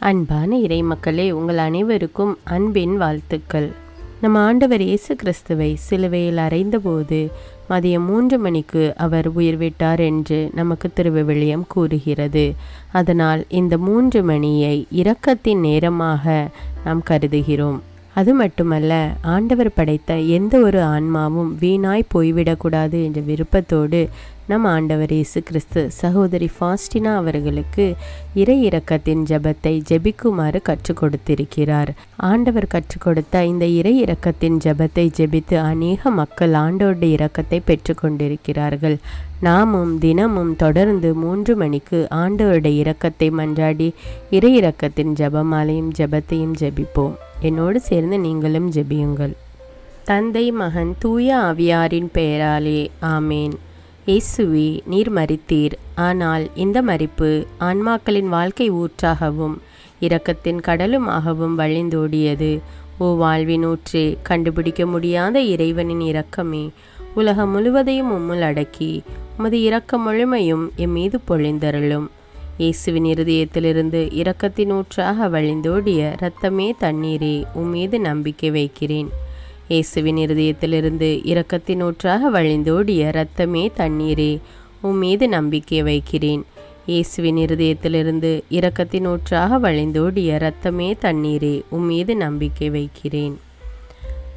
அன்பான இறை மக்களே உங்கள் அனைவருக்கும் அன்பின் வாழ்த்துக்கள். நம் ஆண்டவர் இயேசு கிறிஸ்துவை சிலுவையில் அறைந்தபோது மதியம் மூன்று மணிக்கு அவர் உயிர் விட்டார் என்று நமக்கு திருவிவிலியம் கூறுகிறது. அதனால் இந்த மூன்று மணியை இரக்கத்தின் நேரமாக நாம் கருதுகிறோம். அது மட்டுமல்ல ஆண்டவர் படைத்த எந்த ஒரு ஆன்மாவும் வீணாய் போய்விடக்கூடாது என்ற விருப்பத்தோடு நம் ஆண்டவர் இயேசு கிறிஸ்து சகோதரி ஃபாஸ்டினா அவர்களுக்கு இறை இறக்கத்தின் ஜெபத்தை ஜெபிக்குமாறு கற்றுக் கொடுத்திருக்கிறார். ஆண்டவர் கற்றுக் கொடுத்த இந்த இறை இறக்கத்தின் ஜெபத்தை ஜெபித்து அநேக மக்கள் ஆண்டவருடைய இறக்கத்தை பெற்றுக்கொண்டிருக்கிறார்கள் நாமும் தினமும் தொடர்ந்து மூன்று மணிக்கு ஆண்டவருடைய இரக்கத்தை மன்றாடி இறை இரக்கத்தின் ஜபமாலையும் ஜெபத்தையும் ஜெபிப்போம். என்னோடு சேர்ந்து நீங்களும் ஜெபியுங்கள். தந்தை மகன் தூய ஆவியாரின் பெயராலே ஆமேன். இயேசுவே நீர் மறித்தீர் ஆனால் இந்த மறிப்பு ஆன்மாக்களின் வாழ்க்கை ஊற்றாகவும் இரக்கத்தின் கடலுமாகவும் வழிந்தோடியது. ஓ வாழ்வின் ஊற்றே கண்டுபிடிக்க முடியாத இறைவனின் இரக்கமே உலகம் முழுவதையும் உம்முள் அடக்கி உமது இரக்க முழுமையும் எம் மீது பொழிந்தருளும். இயேசுவின் இருதயத்திலிருந்து இரக்கத்தின் ஊற்றாக வழிந்தோடிய இரத்தமே தண்ணீரே உம் மீது நம்பிக்கை வைக்கிறேன். இயேசுவின் இருதயத்திலிருந்து இரக்கத்தின் ஊற்றாக வழிந்தோடிய இரத்தமே தண்ணீரே. உம் மீது நம்பிக்கை வைக்கிறேன். இயேசுவின் இருதயத்திலிருந்து இரக்கத்தின் ஊற்றாக வழிந்தோடிய இரத்தமே தண்ணீரே. உன் மீது நம்பிக்கை வைக்கிறேன்.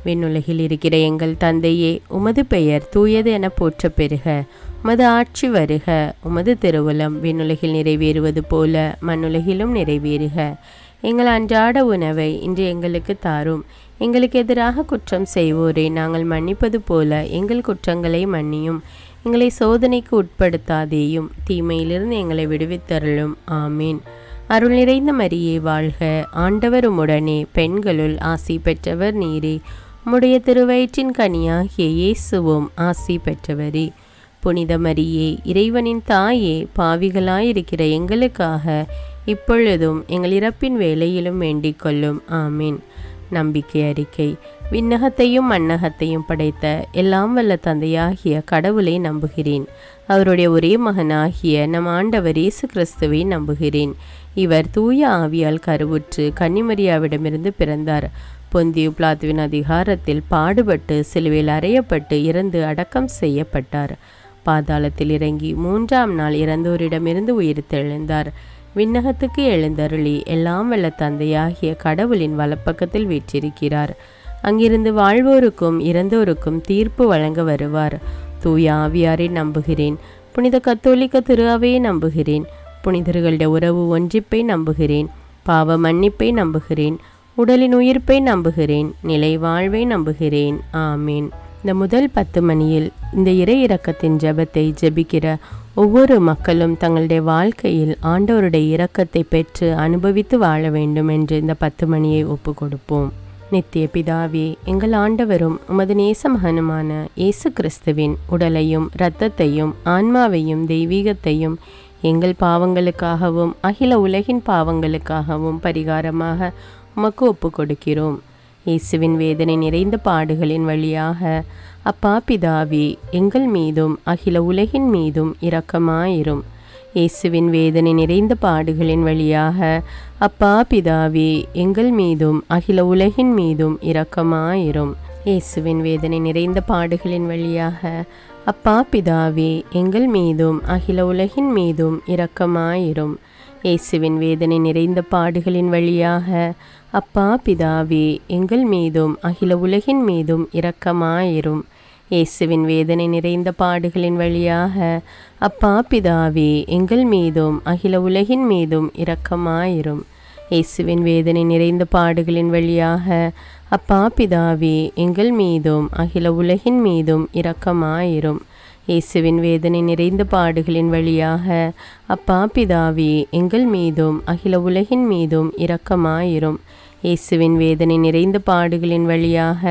விண்ணுலகில் இருக்கிற எங்கள் தந்தையே உமது பெயர் தூயது என போற்ற பெறுக உமது ஆட்சி வருக. உமது திருவுலம் விண்ணுலகில் நிறைவேறுவது போல மண்ணுலகிலும் நிறைவேறுக. எங்கள் அன்றாட உணவை இன்று எங்களுக்கு தாரும். எங்களுக்கு எதிராக குற்றம் செய்வோரை நாங்கள் மன்னிப்பது போல எங்கள் குற்றங்களை மன்னியும். எங்களை சோதனைக்கு உட்படுத்தாதேயும் தீமையிலிருந்து எங்களை விடுவித்தருளும். ஆமீன். அருள் நிறைந்த மரியே வாழ்க. ஆண்டவர் உம்முடனே பெண்களுள் ஆசி பெற்றவர் நீரே. உம்முடைய திருவயிற்றின் கனியாகிய இயேசுவும் ஆசி பெற்றவரே. புனித மரியே இறைவனின் தாயே பாவிகளாயிருக்கிற எங்களுக்காக இப்பொழுதும் எங்கள் இறப்பின் வேலையிலும் வேண்டிக் கொள்ளும். ஆமீன். நம்பிக்கை அறிக்கை. விண்ணகத்தையும் மண்ணகத்தையும் படைத்த எல்லாம் வல்ல தந்தையாகிய கடவுளை நம்புகிறேன். அவருடைய ஒரே மகனாகிய நம் ஆண்டவர் இயேசு கிறிஸ்துவை நம்புகிறேன். இவர் தூய ஆவியால் கருவுற்று கன்னிமரியாவிடமிருந்து பிறந்தார். பொந்திய பிளாத்துவின் அதிகாரத்தில் பாடுபட்டு சிலுவையில் அறையப்பட்டு இறந்து அடக்கம் செய்யப்பட்டார். பாதாளத்தில் இறங்கி மூன்றாம் நாள் இறந்தோரிடமிருந்து உயிர் தெழுந்தார். விண்ணகத்துக்கு எழுந்தருளி எல்லாம் வல்ல தந்தையாகிய கடவுளின் வலப்பக்கத்தில் வீற்றிருக்கிறார். அங்கிருந்து வாழ்வோருக்கும் இறந்தோருக்கும் தீர்ப்பு வழங்க வருவார். தூய ஆவியாரை நம்புகிறேன். புனித கத்தோலிக்க திருவாவையை நம்புகிறேன். புனிதர்களுடைய உறவு ஒன்றிப்பை நம்புகிறேன். பாவ மன்னிப்பை நம்புகிறேன். உடலின் உயிர்ப்பை நம்புகிறேன். நிலை வாழ்வை நம்புகிறேன். ஆமீன். இந்த முதல் பத்து மணியில் இந்த இறை இறக்கத்தின் ஜெபத்தை ஜெபிக்கிற ஒவ்வொரு மக்களும் தங்களுடைய வாழ்க்கையில் ஆண்டவருடைய இரக்கத்தை பெற்று அனுபவித்து வாழ வேண்டும் என்று இந்த பத்து மணியை ஒப்பு கொடுப்போம் நித்திய பிதாவே எங்கள் ஆண்டவரும் உமது நேச மகனுமான இயேசு கிறிஸ்துவின் உடலையும் இரத்தத்தையும் ஆன்மாவையும் தெய்வீகத்தையும் எங்கள் பாவங்களுக்காகவும் அகில உலகின் பாவங்களுக்காகவும் பரிகாரமாக உமக்கு ஒப்பு கொடுக்கிறோம் இயேசுவின் வேதனை நிறைந்த பாடுகளின் வழியாக அப்பா பிதாவே எங்கள் மீதும் அகில உலகின் மீதும் இரக்கமாயிரும். இயேசுவின் வேதனை நிறைந்த பாடுகளின் வழியாக அப்பா பிதாவே எங்கள் மீதும் அகில உலகின் மீதும் இரக்கமாயிரும். இயேசுவின் வேதனை நிறைந்த பாடுகளின் வழியாக அப்பா பிதாவே எங்கள் மீதும் அகில உலகின் மீதும் இரக்கமாயிரும். இயேசுவின் வேதனை நிறைந்த பாடுகளின் வழியாக அப்பா பிதாவே எங்கள் மீதும் அகில உலகின் மீதும் இரக்கமாயிரும். இயேசுவின் வேதனை நிறைந்த பாடுகளின் வழியாக அப்பா பிதாவே எங்கள் மீதும் அகில உலகின் மீதும் இரக்கமாயிரும். இயேசுவின் வேதனை நிறைந்த பாடுகளின் வழியாக அப்பா பிதாவே எங்கள் மீதும் அகில உலகின் மீதும் இரக்கமாயிரும். இயேசுவின் வேதனை நிறைந்த பாடுகளின் வழியாக அப்பா பிதாவே எங்கள் மீதும் அகில உலகின் மீதும் இரக்கமாயிரும். இயேசுவின் வேதனை நிறைந்த பாடுகளின் வழியாக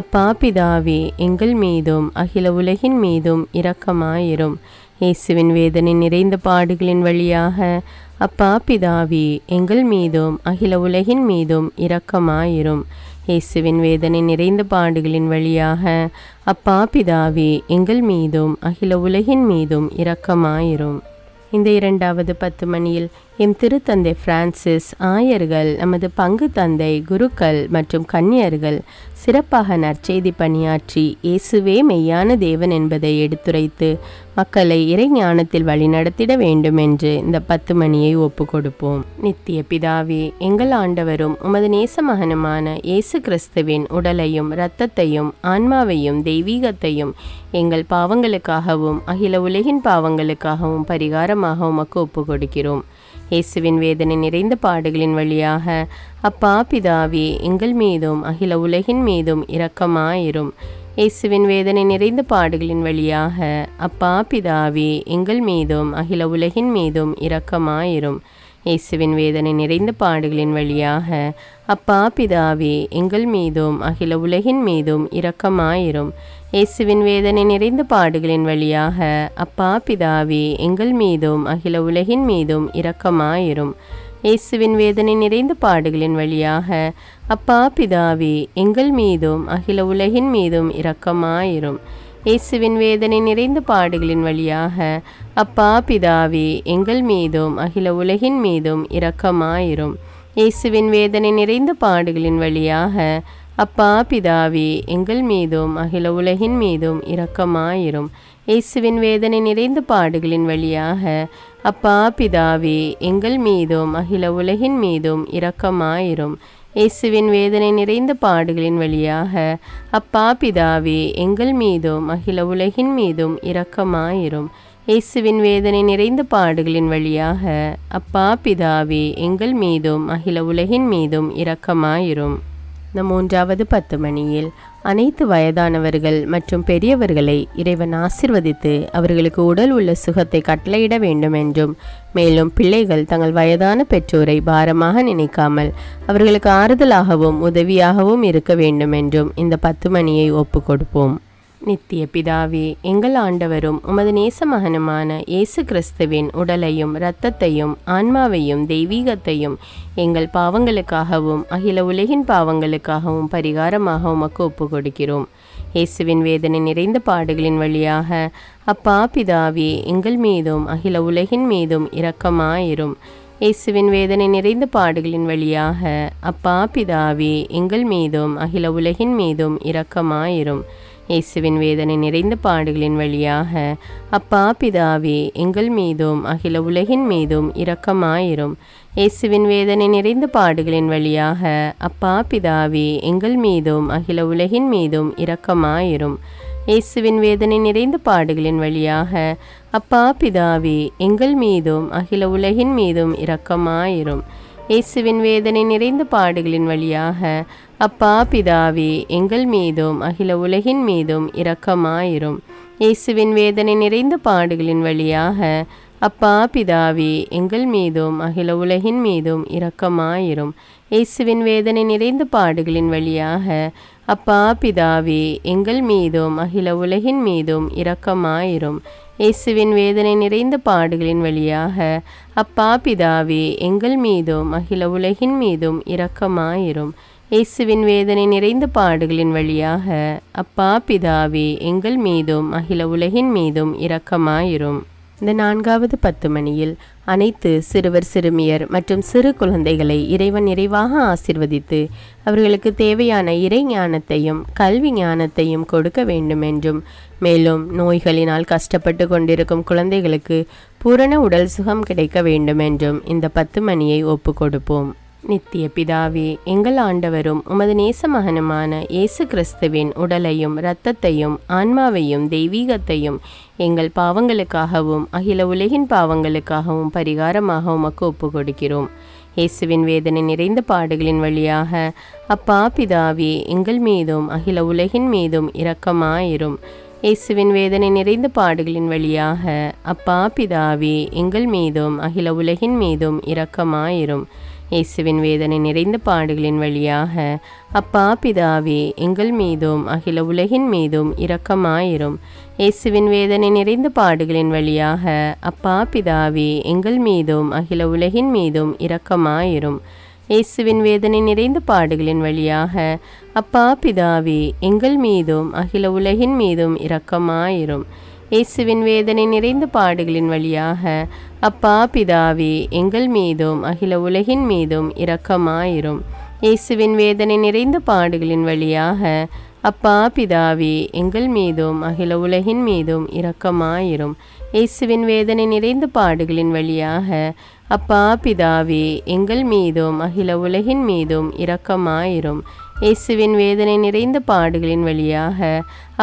அப்பா பிதாவே எங்கள் மீதும் அகில உலகின் மீதும் இரக்கமாயிரும். இயேசுவின் வேதனை நிறைந்த பாடுகளின் வழியாக அப்பா பிதாவே எங்கள் மீதும் அகில உலகின் மீதும் இரக்கமாயிரும். இயேசுவின் வேதனை நிறைந்த பாடுகளின் வழியாக அப்பா பிதாவே எங்கள் மீதும் அகில உலகின் மீதும் இரக்கமாயிரும். இந்த இரண்டாவது பத்து மணியில் எம் திருத்தந்தை பிரான்சிஸ் ஆயர்கள் நமது பங்கு தந்தை குருக்கள் மற்றும் கன்னியர்கள் சிறப்பாக நற்செய்தி பணியாற்றி இயேசுவே மெய்யான தேவன் என்பதை எடுத்துரைத்து மக்களை இறைஞானத்தில் வழிநடத்திட வேண்டும் என்று இந்த பத்து மணியை ஒப்பு கொடுப்போம் நித்திய பிதாவே எங்கள் ஆண்டவரும் உமது நேச மகனுமான இயேசு கிறிஸ்துவின் உடலையும் இரத்தத்தையும் ஆன்மாவையும் தெய்வீகத்தையும் எங்கள் பாவங்களுக்காகவும் அகில உலகின் பாவங்களுக்காகவும் பரிகாரமாக உமக்கு ஒப்பு கொடுக்கிறோம் இயேசுவின் வேதனை நிறைந்த பாடுகளின் வழியாக அப்பா பிதாவே எங்கள் மீதும் அகில உலகின் மீதும் இரக்கமாயிரும். இயேசுவின் வேதனை நிறைந்த பாடுகளின் வழியாக அப்பா பிதாவே எங்கள் மீதும் அகில உலகின் மீதும் இரக்கமாயிரும். இயேசுவின் வேதனை நிறைந்த பாடுகளின் வழியாக அப்பா பிதாவே எங்கள் மீதும் அகில உலகின் மீதும் இரக்கமாயிரும். இயேசுவின் வேதனை நிறைந்த பாடுகளின் வழியாக அப்பா பிதாவே எங்கள் மீதும் அகில உலகின் மீதும் இரக்கமாயிரும். இயேசுவின் வேதனை நிறைந்த பாடுகளின் வழியாக அப்பா பிதாவே எங்கள் மீதும் அகில உலகின் மீதும் இரக்கமாயிரும். இயேசுவின் வேதனை நிறைந்த பாடுகளின் வழியாக அப்பா பிதாவே எங்கள் மீதும் அகில உலகின் மீதும் இரக்கமாயிரும். இயேசுவின் வேதனை நிறைந்த பாடுகளின் வழியாக அப்பா பிதாவே எங்கள் மீதும் அகில உலகின் மீதும் இரக்கமாயிரும். இயேசுவின் வேதனை நிறைந்த பாடுகளின் வழியாக அப்பா பிதாவே எங்கள் மீதும் அகில உலகின் மீதும் இரக்கமாயிரும். இயேசுவின் வேதனை நிறைந்த பாடுகளின் வழியாக அப்பா பிதாவே எங்கள் மீதும் அகில உலகின் மீதும் இரக்கமாயிரும். இயேசுவின் வேதனை நிறைந்த பாடுகளின் வழியாக அப்பா பிதாவே எங்கள் மீதும் அகில உலகின் மீதும் இரக்கமாயிரும். இந்த மூன்றாவது பத்து மணியில் அனைத்து வயதானவர்கள் மற்றும் பெரியவர்களை இறைவன் ஆசிர்வதித்து அவர்களுக்கு உடல் உள்ள சுகத்தை கட்டளையிட வேண்டும் என்றும் மேலும் பிள்ளைகள் தங்கள் வயதான பெற்றோரை பாரமாக நினைக்காமல் அவர்களுக்கு ஆறுதலாகவும் உதவியாகவும் இருக்க வேண்டும் என்றும் இந்த பத்து மணியை ஒப்பு கொடுப்போம் நித்திய பிதாவே எங்கள் ஆண்டவரும் உமது நேச மகனுமான இயேசு கிறிஸ்துவின் உடலையும் இரத்தத்தையும் ஆன்மாவையும் தெய்வீகத்தையும் எங்கள் பாவங்களுக்காகவும் அகில உலகின் பாவங்களுக்காகவும் பரிகாரமாக உமக்கு ஒப்பு கொடுக்கிறோம் இயேசுவின் வேதனை நிறைந்த பாடுகளின் வழியாக அப்பா பிதாவே எங்கள் மீதும் அகில உலகின் மீதும் இரக்கமாயிரும். இயேசுவின் வேதனை நிறைந்த பாடுகளின் வழியாக அப்பா பிதாவே எங்கள் மீதும் அகில உலகின் மீதும் இரக்கமாயிரும். இயேசுவின் வேதனை நிறைந்த பாடுகளின் வழியாக அப்பா பிதாவே எங்கள் மீதும் அகில உலகின் மீதும் இரக்கமாயிரும். இயேசுவின் வேதனை நிறைந்த பாடுகளின் வழியாக அப்பா பிதாவே எங்கள் மீதும் அகில உலகின் மீதும் இரக்கமாயிரும். இயேசுவின் வேதனை நிறைந்த பாடுகளின் வழியாக அப்பா பிதாவே எங்கள் மீதும் அகில உலகின் மீதும் இரக்கமாயிரும். இயேசுவின் வேதனை நிறைந்த பாடுகளின் வழியாக அப்பா பிதாவே எங்கள் மீதும் அகில உலகின் மீதும் இரக்கமாயிரும். இயேசுவின் வேதனை நிறைந்த பாடுகளின் வழியாக அப்பா பிதாவே எங்கள் மீதும் அகில உலகின் மீதும் இரக்கமாயிரும். இயேசுவின் வேதனை நிறைந்த பாடுகளின் வழியாக அப்பா பிதாவே எங்கள் மீதும் அகில உலகின் மீதும் இரக்கமாயிரும். இயேசுவின் வேதனை நிறைந்த பாடுகளின் வழியாக அப்பா பிதாவே எங்கள் மீதும் அகில உலகின் மீதும் இரக்கமாயிரும். இயேசுவின் வேதனை நிறைந்த பாடுகளின் வழியாக அப்பா பிதாவே எங்கள் மீதும் அகில உலகின் மீதும் இரக்கமாயிரும். இந்த நான்காவது பத்து மணியில் அனைத்து சிறுவர் சிறுமியர் மற்றும் சிறு குழந்தைகளை இறைவன் நிறைவாக ஆசிர்வதித்து அவர்களுக்கு தேவையான இறை ஞானத்தையும் கல்வி ஞானத்தையும் கொடுக்க வேண்டும் என்றும் மேலும் நோய்களினால் கஷ்டப்பட்டு கொண்டிருக்கும் குழந்தைகளுக்கு பூரண உடல் சுகம் கிடைக்க வேண்டும் என்றும் இந்த பத்து மணியை ஒப்பு கொடுப்போம் நித்திய பிதாவே எங்கள் ஆண்டவரும் உமது நேச மகனுமான இயேசு கிறிஸ்துவின் உடலையும் இரத்தத்தையும் ஆன்மாவையும் தெய்வீகத்தையும் எங்கள் பாவங்களுக்காகவும் அகில உலகின் பாவங்களுக்காகவும் பரிகாரமாக உமக்கு ஒப்பு கொடுக்கிறோம் இயேசுவின் வேதனை நிறைந்த பாடுகளின் வழியாக அப்பா பிதாவே எங்கள் மீதும் அகில உலகின் மீதும் இரக்கமாயிரும். இயேசுவின் வேதனை நிறைந்த பாடுகளின் வழியாக அப்பா பிதாவே எங்கள் மீதும் அகில உலகின் மீதும் இரக்கமாயிரும். இயேசுவின் வேதனை நிறைந்த பாடுகளின் வழியாக அப்பா பிதாவே எங்கள் மீதும் அகில உலகின் மீதும் இரக்கமாயிரும். இயேசுவின் வேதனை நிறைந்த பாடுகளின் வழியாக அப்பா பிதாவே எங்கள் மீதும் அகில உலகின் மீதும் இரக்கமாயிரும். இயேசுவின் வேதனை நிறைந்த பாடுகளின் வழியாக அப்பா பிதாவே எங்கள் மீதும் அகில உலகின் மீதும் இரக்கமாயிரும். இயேசுவின் வேதனை நிறைந்த பாடுகளின் வழியாக அப்பா பிதாவே எங்கள் மீதும் அகில உலகின் மீதும் இரக்கமாயிரும். இயேசுவின் வேதனை நிறைந்த பாடுகளின் வழியாக அப்பா பிதாவே எங்கள் மீதும் அகில உலகின் மீதும் இரக்கமாயிரும். இயேசுவின் வேதனை நிறைந்த பாடுகளின் வழியாக அப்பா பிதாவே எங்கள் மீதும் அகில உலகின் மீதும் இரக்கமாயிரும். இயேசுவின் வேதனை நிறைந்த பாடுகளின் வழியாக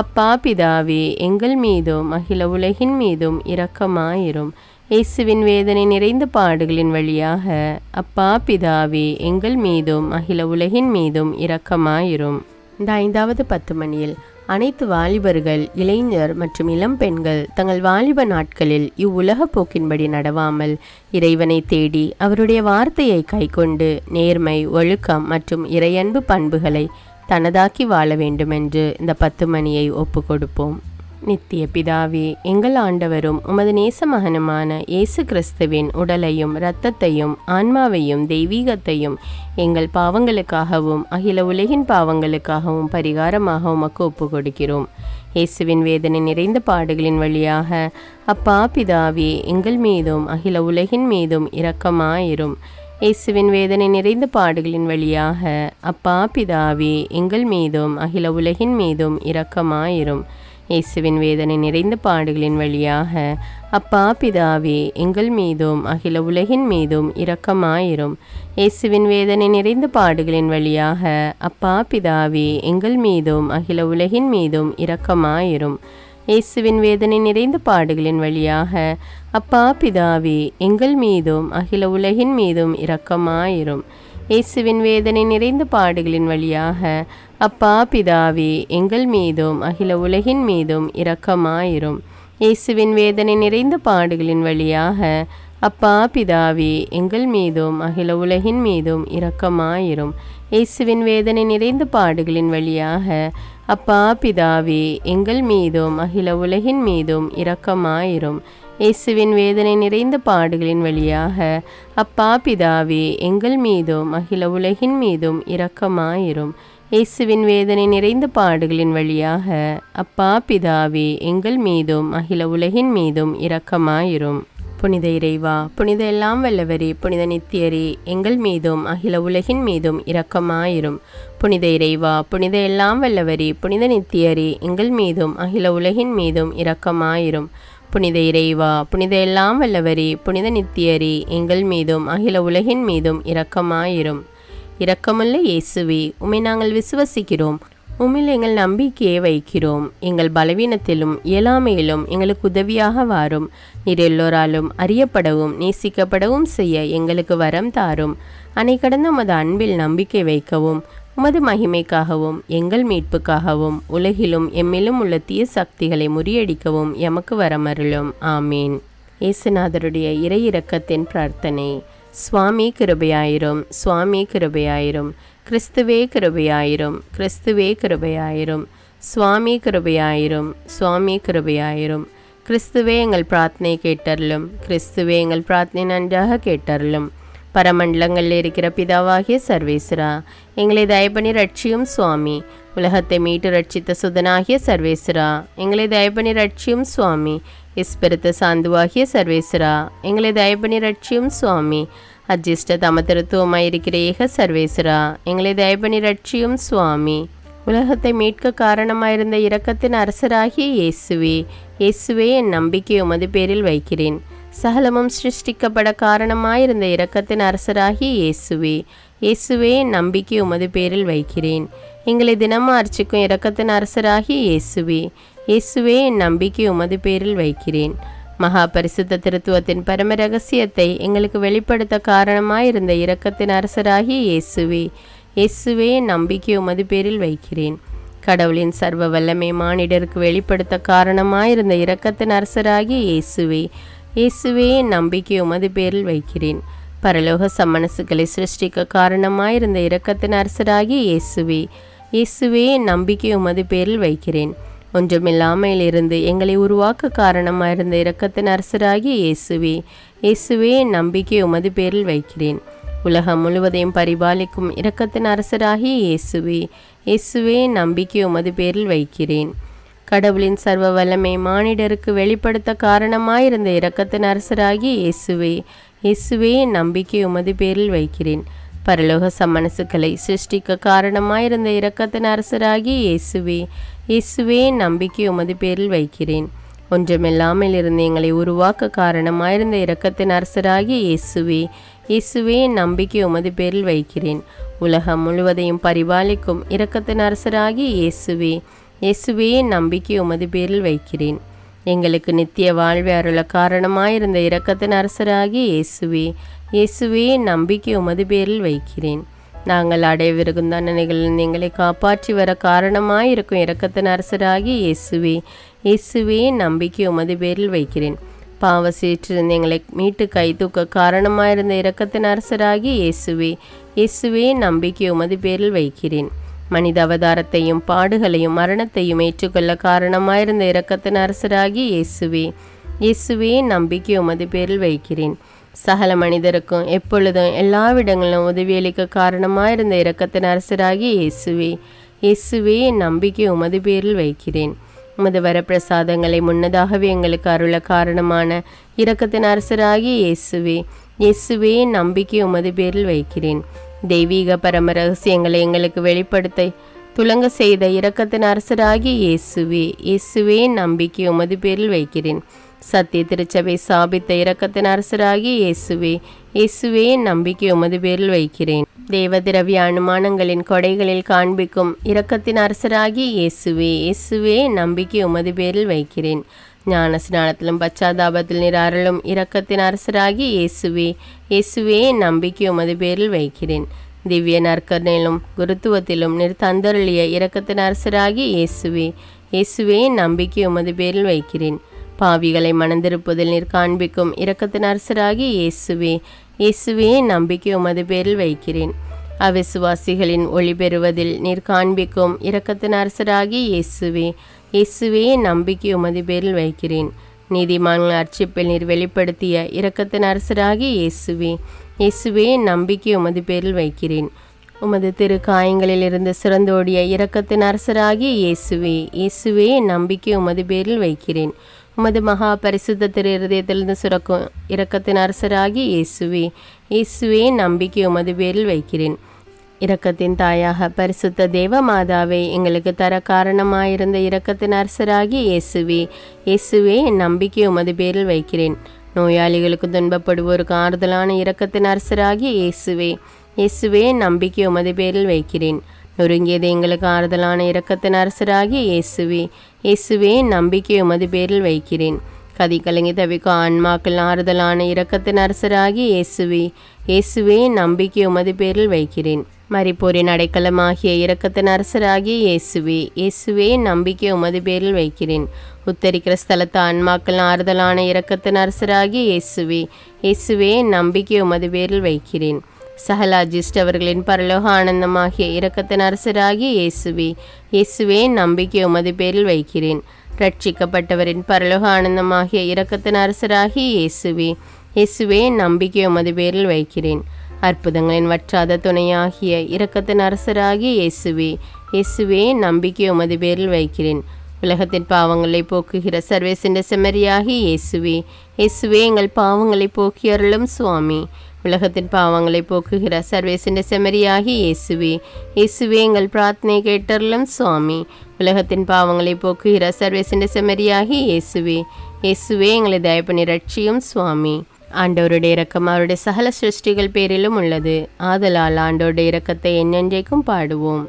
அப்பா பிதாவே எங்கள் மீதும் அகில உலகின் மீதும் இரக்கமாயிரும். இயேசுவின் வேதனை நிறைந்த பாடுகளின் வழியாக அப்பா பிதாவே எங்கள் மீதும் அகில உலகின் மீதும் இரக்கமாயிரும். இந்த ஐந்தாவது பத்து மணியில் அனைத்து வாலிபர்கள் இளைஞர் மற்றும் இளம் பெண்கள் தங்கள் வாலிப நாட்களில் இவ்வுலக போக்கின்படி நடவாமல் இறைவனை தேடி அவருடைய வார்த்தையை கைக்கொண்டு நேர்மை ஒழுக்கம் மற்றும் இறையன்பு பண்புகளை தனதாக்கி வாழ வேண்டுமென்று இந்த பத்து மணியை ஒப்பு கொடுப்போம் நித்திய பிதாவே எங்கள் ஆண்டவரும் உமது நேச மகனுமான இயேசு கிறிஸ்துவின் உடலையும் இரத்தத்தையும் ஆன்மாவையும் தெய்வீகத்தையும் எங்கள் பாவங்களுக்காகவும் அகில உலகின் பாவங்களுக்காகவும் பரிகாரமாக உமக்கு ஒப்பு கொடுக்கிறோம் இயேசுவின் வேதனை நிறைந்த பாடுகளின் வழியாக அப்பா பிதாவே எங்கள் மீதும் அகில உலகின் மீதும் இரக்கமாயிரும். இயேசுவின் வேதனை நிறைந்த பாடுகளின் வழியாக அப்பா பிதாவே எங்கள் மீதும் அகில உலகின் மீதும் இரக்கமாயிரும். இயேசுவின் வேதனை நிறைந்த பாடுகளின் வழியாக அப்பா பிதாவே எங்கள் மீதும் அகில உலகின் மீதும் இரக்கமாயிரும். இயேசுவின் வேதனை நிறைந்த பாடுகளின் வழியாக அப்பா பிதாவே எங்கள் மீதும் அகில உலகின் மீதும் இரக்கமாயிரும். இயேசுவின் வேதனை நிறைந்த பாடுகளின் வழியாக அப்பா பிதாவே எங்கள் மீதும் அகில உலகின் மீதும் இரக்கமாயிரும். இயேசுவின் வேதனை நிறைந்த பாடுகளின் வழியாக அப்பா பிதாவே எங்கள் மீதும் அகில உலகின் மீதும் இரக்கமாயிரும். இயேசுவின் வேதனை நிறைந்த பாடுகளின் வழியாக அப்பா பிதாவே எங்கள் மீதும் அகில உலகின் மீதும் இரக்கமாயிரும். இயேசுவின் வேதனை நிறைந்த பாடுகளின் வழியாக அப்பா பிதாவே எங்கள் மீதும் அகில உலகின் மீதும் இரக்கமாயிரும். இயேசுவின் வேதனை நிறைந்த பாடுகளின் வழியாக அப்பா பிதாவே எங்கள் மீதும் அகில உலகின் மீதும் இரக்கமாயிரும். இயேசுவின் வேதனை நிறைந்த பாடுகளின் வழியாக அப்பா பிதாவே எங்கள் மீதும் அகில உலகின் மீதும் இரக்கமாயிரும். புனித இறைவா புனித எல்லாம் வல்லவரே புனித நித்தியரே எங்கள் மீதும் அகில உலகின் மீதும் இரக்கமாயிரும். புனித இறைவா புனித எல்லாம் வல்லவரே புனித நித்தியரே எங்கள் மீதும் அகில உலகின் மீதும் இரக்கமாயிரும். புனித இறைவா புனித எல்லாம் வல்லவரே புனித நித்தியரே எங்கள் மீதும் அகில உலகின் மீதும் இரக்கமாயிரும். இரக்கமுள்ள இயேசுவே உமை நாங்கள் விசுவசிக்கிறோம். உம்மில் எங்கள் நம்பிக்கையை வைக்கிறோம். எங்கள் பலவீனத்திலும் இயலாமையிலும் எங்களுக்கு உதவியாக வாரும். நீர் எல்லோராலும் அறியப்படவும் நேசிக்கப்படவும் செய்ய எங்களுக்கு வரம் தாரும். அணை கடந்த உமது அன்பில் நம்பிக்கை வைக்கவும் உமது மகிமைக்காகவும் எங்கள் மீட்புக்காகவும் உலகிலும் எம்மிலும் உள்ள தீய சக்திகளை முறியடிக்கவும் எமக்கு வரமருளும். ஆமீன். இயேசுநாதருடைய இறை இரக்கத்தின் பிரார்த்தனை. சுவாமி கிருபையாயிரும் சுவாமி கிருபையாயிரும் கிறிஸ்துவே கிருபையாயிரும் கிறிஸ்துவே கிருபையாயிரும் சுவாமி கிருபையாயிரும் சுவாமி கிருபையாயிரும். கிறிஸ்துவே எங்கள் பிரார்த்தனை கேட்டருளும் கிறிஸ்துவே எங்கள் பிரார்த்தனை நன்றாக கேட்டருளும். பரமண்டலங்களில் இருக்கிற பிதாவாகிய சர்வேஸ்வரா எங்களை தயப்பணி ரட்சியும் சுவாமி. உலகத்தை மீட்டு ரட்சித்த சுதனாகிய சர்வேஸ்வரா எங்களை தயப்பணி ரட்சியும் சுவாமி. இஸ்பிருத்த சாந்துவாகிய சர்வேஸ்வரா. எங்களை தயபணி ரட்சியும் சுவாமி. அஜிஷ்ட தமதிருத்துவமாயிருக்கிற ஏக சர்வேஸ்வரா. எங்களை தயபணி ரட்சியும் சுவாமி. உலகத்தை மீட்க காரணமாயிருந்த இரக்கத்தின் அரசராகிய இயேசுவே. இயேசுவே என் நம்பிக்கை உமது பேரில் வைக்கிறேன். சகலமும் சிருஷ்டிக்கப்பட காரணமாயிருந்த இரக்கத்தின் அரசராகிய இயேசுவே. இயேசுவே என் நம்பிக்கை உமது பேரில் வைக்கிறேன். எங்களை தினமும் அர்ச்சிக்கும் இரக்கத்தின் அரசராகிய இயேசுவே. இயேசுவே என் நம்பிக்கை உமது பேரில் வைக்கிறேன். மகா பரிசுத்த திருத்துவத்தின் பரம ரகசியத்தை எங்களுக்கு வெளிப்படுத்த காரணமாயிருந்த இரக்கத்தின் அரசராகிய இயேசுவே இயேசுவே என் நம்பிக்கை உமது பேரில் வைக்கிறேன். கடவுளின் சர்வ வல்லமை மானிடருக்கு வெளிப்படுத்த காரணமாயிருந்த இரக்கத்தின் அரசராகிய இயேசுவே இயேசுவே என் நம்பிக்கை உமது பேரில் வைக்கிறேன். பரலோக சம்மனசுகளை சிருஷ்டிக்க காரணமாயிருந்த இரக்கத்தின் அரசராகிய இயேசுவே இயேசுவே என் நம்பிக்கை உமது பேரில் வைக்கிறேன். ஒன்றுமில்லாமையிலிருந்து எங்களை உருவாக்க காரணமாயிருந்த இரக்கத்தின் அரசராகிய இயேசுவே இயேசுவே நம்பிக்கை உமது பேரில் வைக்கிறேன். உலகம் முழுவதையும் பரிபாலிக்கும் இரக்கத்தின் அரசராகிய இயேசுவே இயேசுவே நம்பிக்கை உமது பேரில் வைக்கிறேன். கடவுளின் சர்வ வல்லமை மானிடருக்கு வெளிப்படுத்த காரணமாயிருந்த இரக்கத்தின் அரசராகிய இயேசுவே இயேசுவே நம்பிக்கை உமது பேரில் வைக்கிறேன். பரலோக சம்மனசுக்களை சிருஷ்டிக்க காரணமாயிருந்த இரக்கத்தின் அரசராகிய இயேசுவே இயேசுவே நம்பிக்கை உமது பேரில் வைக்கிறேன். ஒன்றுமில்லாமல் இருந்து எங்களை உருவாக்க காரணமாயிருந்த இரக்கத்தின் அரசராகிய இயேசுவே இயேசுவே நம்பிக்கை உமது பேரில் வைக்கிறேன். உலகம் முழுவதையும் பரிபாலிக்கும் இரக்கத்தின் அரசராகிய இயேசுவே இயேசுவே நம்பிக்கை உமது பேரில் வைக்கிறேன். எங்களுக்கு நித்திய வாழ்வை அருள காரணமாயிருந்த இரக்கத்தின் அரசராகிய இயேசுவே இயேசுவே நம்பிக்கை உமது பேரில் வைக்கிறேன். நாங்கள் அடையவிருக்கும் தண்டனைகளில் எங்களை காப்பாற்றி வர காரணமாயிருக்கும் இரக்கத்தின் அரசராகி இயேசுவே. இயேசுவே நம்பிக்கை உமது பேரில் வைக்கிறேன். பாவ சீற்றிருந்து எங்களை மீட்டு கை தூக்க காரணமாயிருந்த இரக்கத்தின் அரசராகி இயேசுவே. இயேசுவே நம்பிக்கை உமது பேரில் வைக்கிறேன். மனித அவதாரத்தையும் பாடுகளையும் மரணத்தையும் ஏற்றுக்கொள்ள காரணமாயிருந்த இரக்கத்தின் அரசராகி இயேசுவே. இயேசுவே நம்பிக்கை உமது பேரில் வைக்கிறேன். சகல மனிதருக்கும் எப்பொழுதும் எல்லாவிடங்களிலும் உதவியளிக்க காரணமாயிருந்த இரக்கத்தின் அரசராகி இயேசுவே இயேசுவே என் நம்பிக்கை உமது பேரில் வைக்கிறேன். உமது வரப்பிரசாதங்களை முன்னதாகவே எங்களுக்கு அருள காரணமான இரக்கத்தின் அரசராகி இயேசுவே இயேசுவே என் நம்பிக்கை உமது பேரில் வைக்கிறேன். தெய்வீக பரம ரகசியங்களை எங்களுக்கு வெளிப்படுத்த துலங்க செய்த இரக்கத்தின் அரசராகி இயேசுவே இயேசுவே நம்பிக்கை உமது பேரில் வைக்கிறேன். சத்திய திருச்சபை சாபித்த இரக்கத்தின் அரசராகி இயேசுவே இயேசுவே என் நம்பிக்கை உமது பேரில் வைக்கிறேன். தேவ திரவிய அனுமானங்களின் கொடைகளில் காண்பிக்கும் இரக்கத்தின் அரசராகி இயேசுவே இயேசுவே நம்பிக்கை உமது பேரில் வைக்கிறேன். ஞான ஸ்நானத்திலும் பச்சாதாபத்தில் நிராரலும் இரக்கத்தின் அரசராகி இயேசுவே இயேசுவே நம்பிக்கை உமது பேரில் வைக்கிறேன். திவ்ய நற்கரணிலும் குருத்துவத்திலும் நிறுத்தந்தருளிய தந்தருளிய இரக்கத்தின் அரசராகி இயேசுவே இயேசுவே நம்பிக்கை உமது பேரில் வைக்கிறேன். பாவிகளை மணந்திருப்பதில் நீர் காண்பிக்கும் இரக்கத்தின் அரசராகி இயேசுவே இயேசுவே நம்பிக்கை உமது பேரில் வைக்கிறேன். அவிசுவாசிகளின் ஒளி பெறுவதில் நீர் காண்பிக்கும் இரக்கத்தின் அரசராகி இயேசுவே இயேசுவே நம்பிக்கை உமது பேரில் வைக்கிறேன். நீதிமான்கள் அர்ச்சிப்பில் நீர் வெளிப்படுத்திய இரக்கத்தின் அரசராகி இயேசுவே இயேசுவே நம்பிக்கை உமது பேரில் வைக்கிறேன். உமது திரு காயங்களிலிருந்து சிறந்தோடிய இரக்கத்தின் அரசராகி இயேசுவே இயேசுவே நம்பிக்கை உமது பேரில் வைக்கிறேன். உமது மகா பரிசுத்த திரு இருதயத்திலிருந்து சுரக்கும் இரக்கத்தின் அரசராகி இயேசுவே இயேசுவே நம்பிக்கை உமது பேரில் வைக்கிறேன். இரக்கத்தின் தாயாக பரிசுத்த தேவ மாதாவை எங்களுக்கு தர காரணமாயிருந்த இரக்கத்தின் அரசராகி இயேசுவே இயேசுவே என் நம்பிக்கை உமது பேரில் வைக்கிறேன். நோயாளிகளுக்கு துன்பப்படுவோருக்கு ஆறுதலான இரக்கத்தின் அரசராகி இயேசுவே இயேசுவே நம்பிக்கை உமது பேரில் வைக்கிறேன். நொறுங்கியது எங்களுக்கு ஆறுதலான இரக்கத்தின் அரசராகி இயேசுவே இயேசுவே நம்பிக்கை உமது பேரில் வைக்கிறேன். கதி கலங்கி தவிக்கும் ஆன்மாக்கள் ஆறுதலான இரக்கத்தின் அரசராகி இயேசுவே இயேசுவே நம்பிக்கை உமது பேரில் வைக்கிறேன். மறிப்போரின் அடைக்கலமாகிய இரக்கத்தின் அரசராகிய இயேசுவே இயேசுவே நம்பிக்கை உமது பேரில் வைக்கிறேன். உத்தரிக்கிற ஸ்தலத்து ஆன்மாக்கள் ஆறுதலான இரக்கத்தின் அரசராகிய இயேசுவே இயேசுவே நம்பிக்கை உமது பேரில் வைக்கிறேன். சஹலாஜிஸ்ட் அவர்களின் பரலோக ஆனந்தமாகிய இரக்கத்தின் அரசராகிய இயேசுவே இயேசுவே நம்பிக்கை உமது பேரில் வைக்கிறேன். ரட்சிக்கப்பட்டவரின் பரலோக ஆனந்தமாகிய இரக்கத்தின் அரசராகிய இயேசுவே இயேசுவே நம்பிக்கை உமது பேரில் வைக்கிறேன். அற்புதங்களின் வற்றாத துணையாகிய இரக்கத்தின் அரசராகிய இயேசுவே இயேசுவே நம்பிக்கை உமது பேரில் வைக்கிறேன். உலகத்தின் பாவங்களை போக்குகிற சர்வேசின்ற செம்மறியாகி இயேசுவே இயேசுவே எங்கள் பாவங்களை போக்கியருளும் சுவாமி. உலகத்தின் பாவங்களை போக்குகிற சர்வேசின் செமரியாகி இயேசுவே இயேசுவே எங்கள் பிரார்த்தனை கேட்டருளும் சுவாமி. உலகத்தின் பாவங்களை போக்குகிற சர்வேசின்ற செமரியாகி இயேசுவே இயேசுவே எங்களை தயப்பணி ரட்சியும் சுவாமி. ஆண்டவருடைய இரக்கம் அவருடைய சகல சிருஷ்டிகள் பேரிலும் உள்ளது. ஆதலால் ஆண்டவருடைய இரக்கத்தை என்னென்றைக்கும் பாடுவோம்.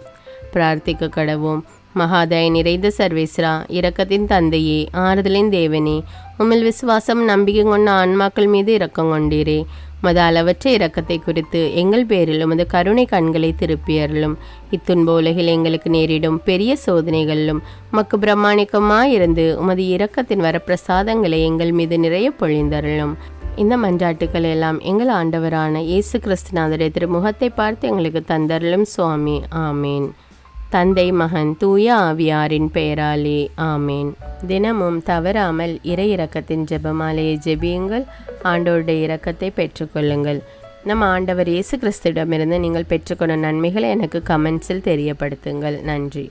பிரார்த்திக்க கடவோம். மகாதய நிறைந்த சர்வேஸ்ரா இரக்கத்தின் தந்தையே ஆறுதலின் தேவனே உம்மில் விசுவாசம் நம்பிக்கை கொண்ட ஆன்மாக்கள் மீது இரக்கம் கொண்டீரே. உமது அளவற்ற இரக்கத்தை குறித்து எங்கள் பேரில் உமது கருணை கண்களை திருப்பியருளும். இத்துன்ப உலகில் எங்களுக்கு நேரிடும் பெரிய சோதனைகளிலும் உமக்கு பிரமாணிக்கமாயிருந்து உமது இரக்கத்தின் வரப்பிரசாதங்களை எங்கள் மீது நிறைய பொழிந்தருளும். இந்த மன்றாட்டுக்கள் எல்லாம் எங்கள் ஆண்டவரான இயேசு கிறிஸ்துநாதரை திருமுகத்தை பார்த்து எங்களுக்கு தந்தருளும் சுவாமி. ஆமீன். தந்தை மகன் தூய ஆவியாரின் பெயராலே. ஆமேன். தினமும் தவறாமல் இறை இறக்கத்தின் ஜெபமாலையை ஜெபியுங்கள். ஆண்டோருடைய இரக்கத்தை பெற்றுக்கொள்ளுங்கள். நம்ம ஆண்டவர் இயேசு கிறிஸ்துவிடமிருந்து நீங்கள் பெற்றுக்கொண்ட நன்மைகளை எனக்கு கமெண்ட்ஸில் தெரியப்படுத்துங்கள். நன்றி.